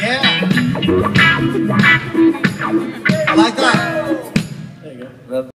Yeah. I like that. There you go.